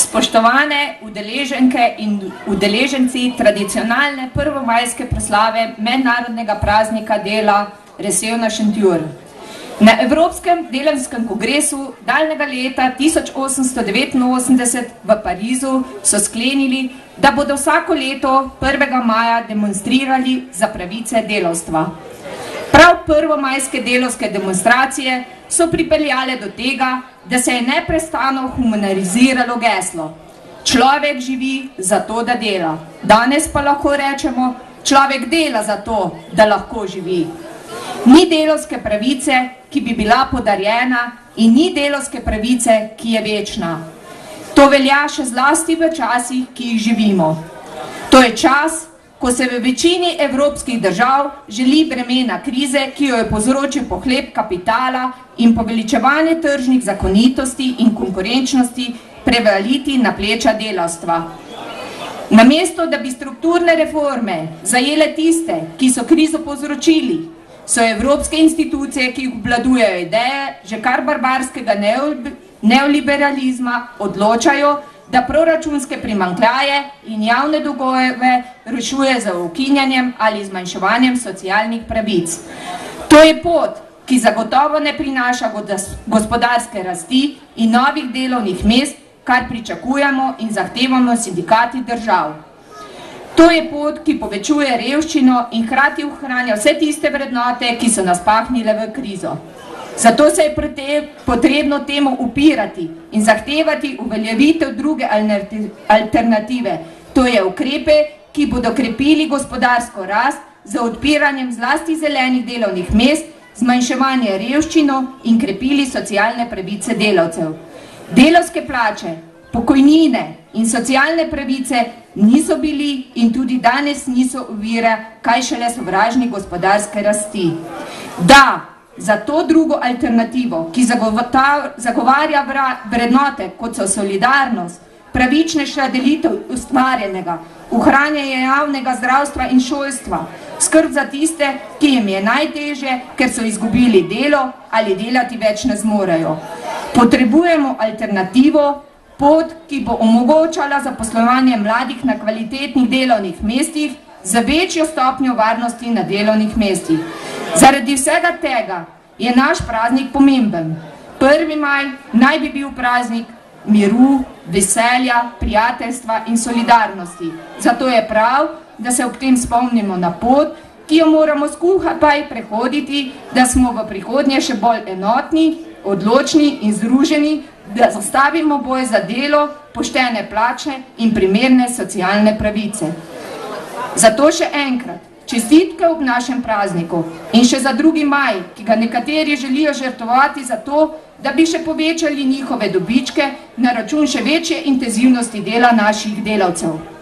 Spoštovane udeleženke in udeleženci tradicionalne prvomajske proslave mednarodnega praznika dela Resevna Šentjur. Na Evropskem delovskem kongresu daljnega leta 1889 v Parizu so sklenili, da bodo vsako leto 1. maja demonstrirali za pravice delovstva. Prav prvomajske delovske demonstracije so pripeljale do tega, da se je neprestano humaniziralo geslo. Človek živi za to, da dela. Danes pa lahko rečemo, človek dela za to, da lahko živi. Ni delovske pravice, ki bi bila podarjena in ni delovske pravice, ki je večna. To velja še zlasti v časih, ki jih živimo. To je čas, ko se v večini evropskih držav želi bremena krize, ki jo je povzročil pohleb kapitala in poveličevanje tržnih zakonitosti in konkurenčnosti prevaliti na pleča delavstva. Namesto, da bi strukturne reforme zajele tiste, ki so krizo povzročili, so evropske institucije, ki jih obladujejo ideje, že kar barbarskega neoliberalizma, odločajo, da proračunske primankljaje in javne dogojeve rešuje za ukinjanjem ali zmanjševanjem socialnih pravic. To je pot, ki zagotovo ne prinaša gospodarske rasti in novih delovnih mest, kar pričakujemo in zahtevamo sindikati držav. To je pot, ki povečuje revščino in hkrati ohranja vse tiste vrednote, ki so nas pahnile v krizo. Zato se je potrebno temu upirati in zahtevati uveljavitev druge alternative, to je ukrepe, ki bodo krepili gospodarsko rast za odpiranjem zlasti zelenih delovnih mest, zmanjševanje revščino in krepili socialne pravice delavcev. Delovske plače, pokojnine in socialne pravice niso bili in tudi danes niso uvira, kaj šele sovražni gospodarske rasti. Da, za to drugo alternativo, ki zagovarja vrednote, kot so solidarnost, pravičnejša delitev ustvarjenega, uhranjanje javnega zdravstva in šolstva, skrb za tiste, ki jim je najteže, ker so izgubili delo ali delati več ne zmorejo. Potrebujemo alternativo, pot, ki bo omogočala zaposlovanje mladih na kvalitetnih delovnih mestih, za večjo stopnjo varnosti na delovnih mestih. Zaradi vsega tega je naš praznik pomemben. 1. maj naj bi bil praznik miru, veselja, prijateljstva in solidarnosti. Zato je prav, da se ob tem spomnimo na pot, ki jo moramo skuhaj prehoditi, da smo v prihodnje še bolj enotni, odločni in združeni, da zastavimo boj za delo, poštene plače in primerne socialne pravice. Zato še enkrat, čestitke ob našem prazniku in še za drugi maj, ki ga nekateri želijo žrtovati za to, da bi še povečali njihove dobičke na račun še večje intenzivnosti dela naših delavcev.